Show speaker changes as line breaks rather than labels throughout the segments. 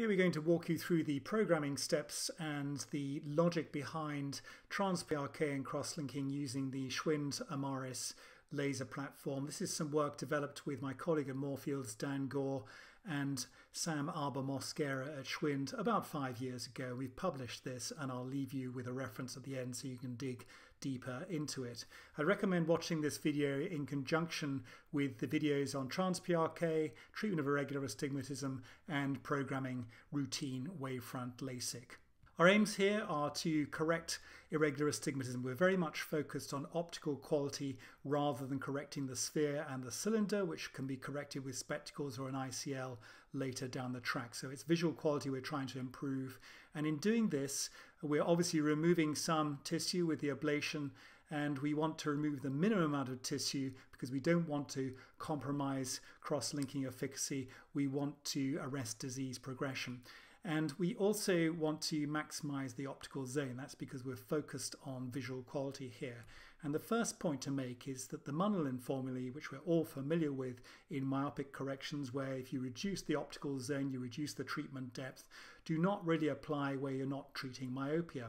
Here we're going to walk you through the programming steps and the logic behind trans-PRK and cross-linking using the Schwind Amaris laser platform. This is some work developed with my colleague at Moorfields, Dan Gore, and Sam Arba Mosquera at Schwind about five years ago. We've published this and I'll leave you with a reference at the end so you can dig deeper into it. I recommend watching this video in conjunction with the videos on trans-PRK, treatment of irregular astigmatism, and programming routine wavefront LASIK. Our aims here are to correct irregular astigmatism. We're very much focused on optical quality rather than correcting the sphere and the cylinder, which can be corrected with spectacles or an ICL later down the track. So it's visual quality we're trying to improve. And in doing this, we're obviously removing some tissue with the ablation and we want to remove the minimum amount of tissue because we don't want to compromise cross-linking efficacy. We want to arrest disease progression. And we also want to maximize the optical zone. That's because we're focused on visual quality here. And the first point to make is that the Munnerlyn formulae, which we're all familiar with in myopic corrections, where if you reduce the optical zone, you reduce the treatment depth, do not really apply where you're not treating myopia.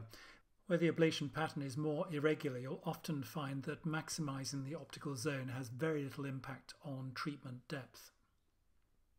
Where the ablation pattern is more irregular, you'll often find that maximizing the optical zone has very little impact on treatment depth.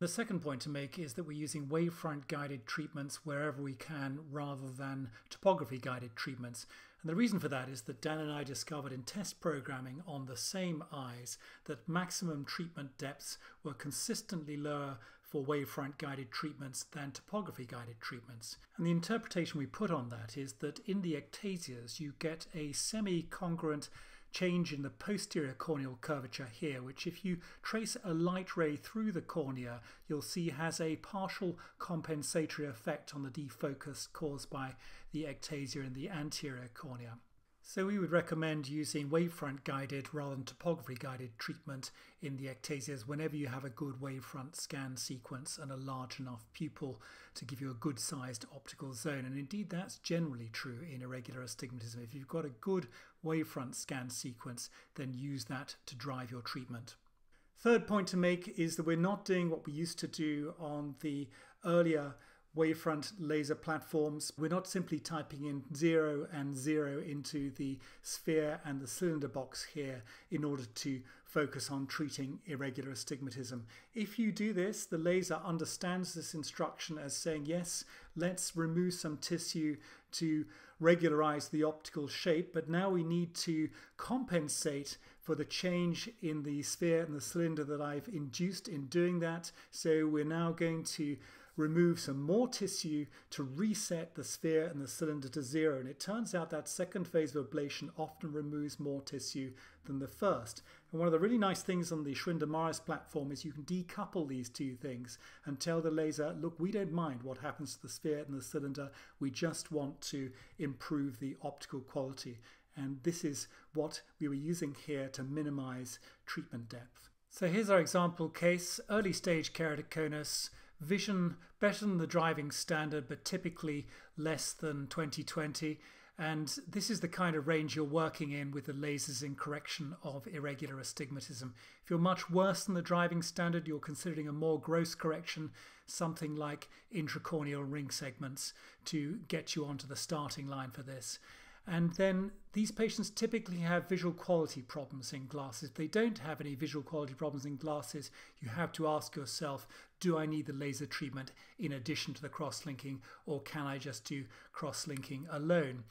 The second point to make is that we're using wavefront guided treatments wherever we can rather than topography guided treatments. And the reason for that is that Dan and I discovered in test programming on the same eyes that maximum treatment depths were consistently lower for wavefront guided treatments than topography guided treatments. And the interpretation we put on that is that in the ectasias you get a semi-congruent change in the posterior corneal curvature here, which if you trace a light ray through the cornea, you'll see has a partial compensatory effect on the defocus caused by the ectasia in the anterior cornea. So we would recommend using wavefront guided rather than topography guided treatment in the ectasias whenever you have a good wavefront scan sequence and a large enough pupil to give you a good sized optical zone. And indeed that's generally true in irregular astigmatism. If you've got a good wavefront scan sequence, then use that to drive your treatment. Third point to make is that we're not doing what we used to do on the earlier wavefront laser platforms. We're not simply typing in 0 and 0 into the sphere and the cylinder box here in order to focus on treating irregular astigmatism. If you do this, the laser understands this instruction as saying, yes, let's remove some tissue to regularize the optical shape, but now we need to compensate for the change in the sphere and the cylinder that I've induced in doing that. So we're now going to remove some more tissue to reset the sphere and the cylinder to zero. And it turns out that second phase of ablation often removes more tissue than the first. And one of the really nice things on the Schwind Amaris platform is you can decouple these two things and tell the laser, look, we don't mind what happens to the sphere and the cylinder. We just want to improve the optical quality. And this is what we were using here to minimize treatment depth. So here's our example case, early stage keratoconus, vision better than the driving standard, but typically less than 2020. And this is the kind of range you're working in with the lasers in correction of irregular astigmatism. If you're much worse than the driving standard, you're considering a more gross correction, something like intracorneal ring segments to get you onto the starting line for this. And then these patients typically have visual quality problems in glasses. If they don't have any visual quality problems in glasses, you have to ask yourself, do I need the laser treatment in addition to the cross-linking or can I just do cross-linking alone?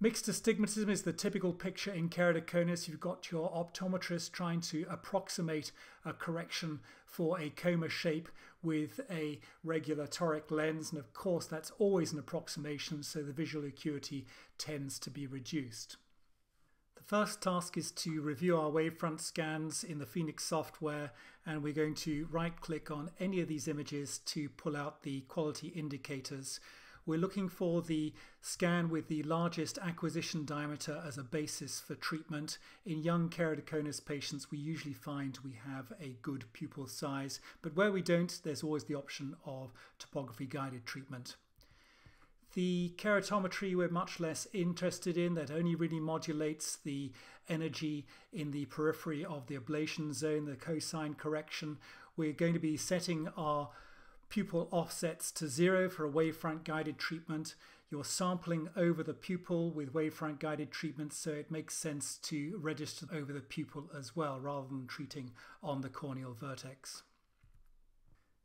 Mixed astigmatism is the typical picture in keratoconus. You've got your optometrist trying to approximate a correction for a coma shape with a regular toric lens. And of course, that's always an approximation, so the visual acuity tends to be reduced. The first task is to review our wavefront scans in the Phoenix software, and we're going to right click on any of these images to pull out the quality indicators. We're looking for the scan with the largest acquisition diameter as a basis for treatment. In young keratoconus patients, we usually find we have a good pupil size, but where we don't, there's always the option of topography guided treatment. The keratometry we're much less interested in, that only really modulates the energy in the periphery of the ablation zone, the cosine correction. We're going to be setting our pupil offsets to zero for a wavefront guided treatment. You're sampling over the pupil with wavefront guided treatment, so it makes sense to register over the pupil as well rather than treating on the corneal vertex.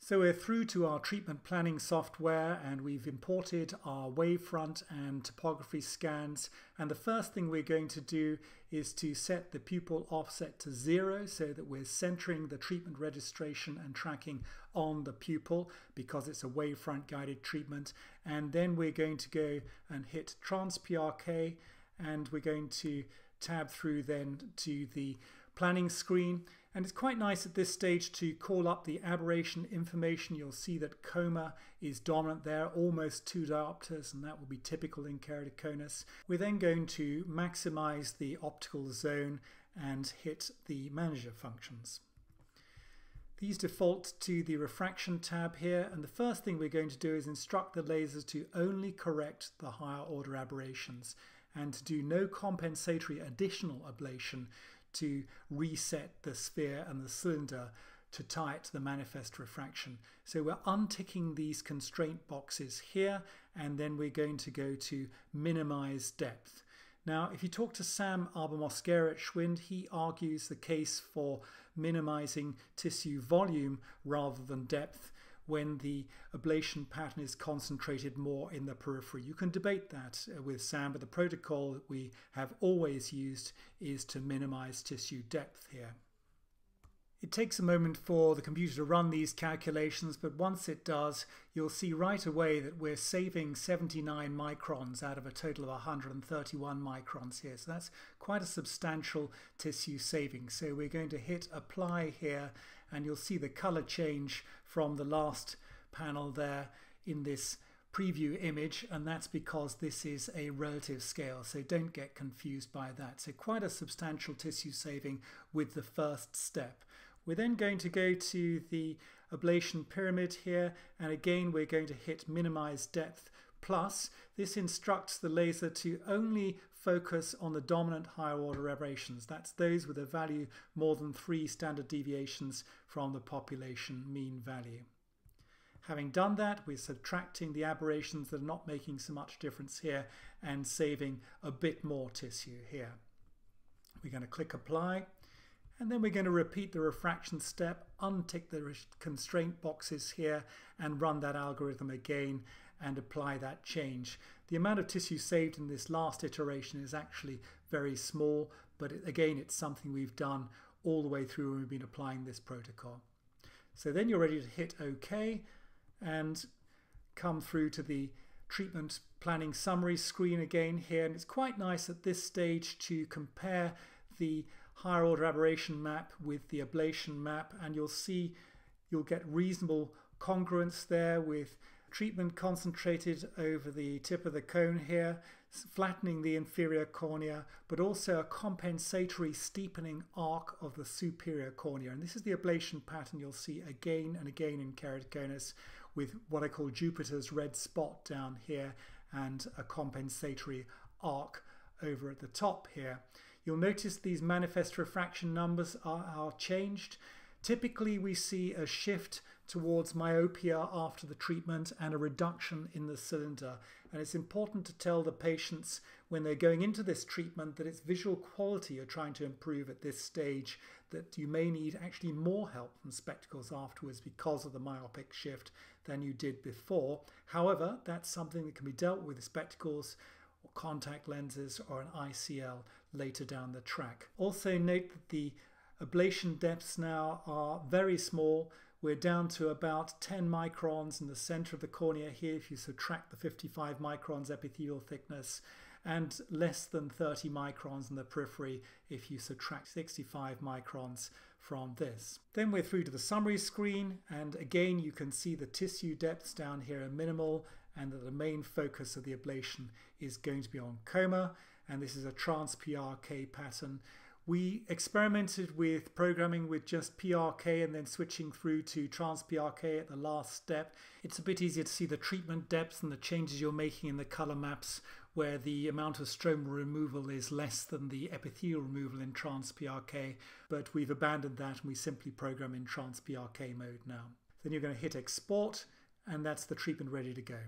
So we're through to our treatment planning software and we've imported our wavefront and topography scans and the first thing we're going to do is to set the pupil offset to zero so that we're centering the treatment registration and tracking on the pupil because it's a wavefront guided treatment and then we're going to go and hit TransPRK and we're going to tab through then to the planning screen and it's quite nice at this stage to call up the aberration information. You'll see that coma is dominant there, almost two diopters, and that will be typical in keratoconus. We're then going to maximize the optical zone and hit the manager functions. These default to the refraction tab here and the first thing we're going to do is instruct the lasers to only correct the higher order aberrations and to do no compensatory additional ablation to reset the sphere and the cylinder to tie it to the manifest refraction. So we're unticking these constraint boxes here and then we're going to go to minimize depth. Now if you talk to Sam Arba-Mosquera at Schwind, he argues the case for minimizing tissue volume rather than depth when the ablation pattern is concentrated more in the periphery. You can debate that uh, with Sam, but the protocol we have always used is to minimize tissue depth here. It takes a moment for the computer to run these calculations, but once it does, you'll see right away that we're saving 79 microns out of a total of 131 microns here. So that's quite a substantial tissue saving. So we're going to hit apply here, and you'll see the color change from the last panel there in this preview image and that's because this is a relative scale so don't get confused by that so quite a substantial tissue saving with the first step we're then going to go to the ablation pyramid here and again we're going to hit minimize depth plus. This instructs the laser to only focus on the dominant higher order aberrations. That's those with a value more than three standard deviations from the population mean value. Having done that, we're subtracting the aberrations that are not making so much difference here and saving a bit more tissue here. We're going to click apply and then we're going to repeat the refraction step, untick the constraint boxes here and run that algorithm again and apply that change. The amount of tissue saved in this last iteration is actually very small, but it, again, it's something we've done all the way through when we've been applying this protocol. So then you're ready to hit OK and come through to the treatment planning summary screen again here. And it's quite nice at this stage to compare the higher order aberration map with the ablation map and you'll see you'll get reasonable congruence there with treatment concentrated over the tip of the cone here flattening the inferior cornea but also a compensatory steepening arc of the superior cornea and this is the ablation pattern you'll see again and again in keratoconus with what I call Jupiter's red spot down here and a compensatory arc over at the top here. You'll notice these manifest refraction numbers are, are changed. Typically, we see a shift towards myopia after the treatment and a reduction in the cylinder. And it's important to tell the patients when they're going into this treatment that it's visual quality you're trying to improve at this stage, that you may need actually more help from spectacles afterwards because of the myopic shift than you did before. However, that's something that can be dealt with with spectacles or contact lenses or an ICL later down the track. Also note that the ablation depths now are very small. We're down to about 10 microns in the center of the cornea here if you subtract the 55 microns epithelial thickness and less than 30 microns in the periphery if you subtract 65 microns from this. Then we're through to the summary screen and again you can see the tissue depths down here are minimal and that the main focus of the ablation is going to be on coma and this is a trans PRK pattern. We experimented with programming with just PRK and then switching through to trans PRK at the last step. It's a bit easier to see the treatment depths and the changes you're making in the color maps where the amount of stromal removal is less than the epithelial removal in trans PRK, but we've abandoned that and we simply program in trans PRK mode now. Then you're going to hit export and that's the treatment ready to go.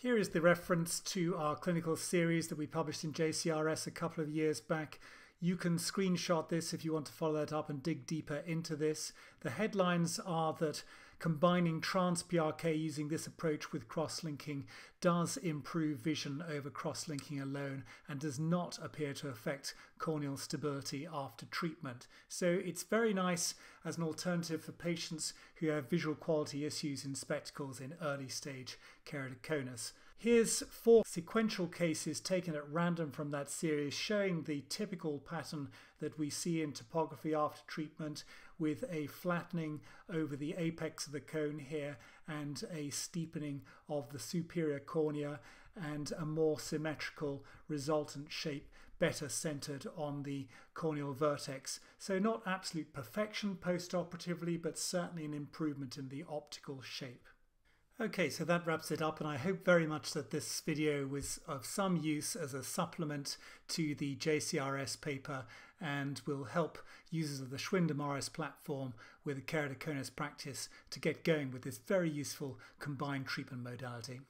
Here is the reference to our clinical series that we published in JCRS a couple of years back. You can screenshot this if you want to follow that up and dig deeper into this. The headlines are that combining trans-PRK using this approach with cross-linking does improve vision over cross-linking alone and does not appear to affect corneal stability after treatment. So it's very nice as an alternative for patients who have visual quality issues in spectacles in early stage keratoconus. Here's four sequential cases taken at random from that series showing the typical pattern that we see in topography after treatment with a flattening over the apex of the cone here and a steepening of the superior cornea and a more symmetrical resultant shape better centered on the corneal vertex. So not absolute perfection post-operatively but certainly an improvement in the optical shape. Okay, so that wraps it up, and I hope very much that this video was of some use as a supplement to the JCRS paper and will help users of the Schwind-Amaris platform with keratoconus practice to get going with this very useful combined treatment modality.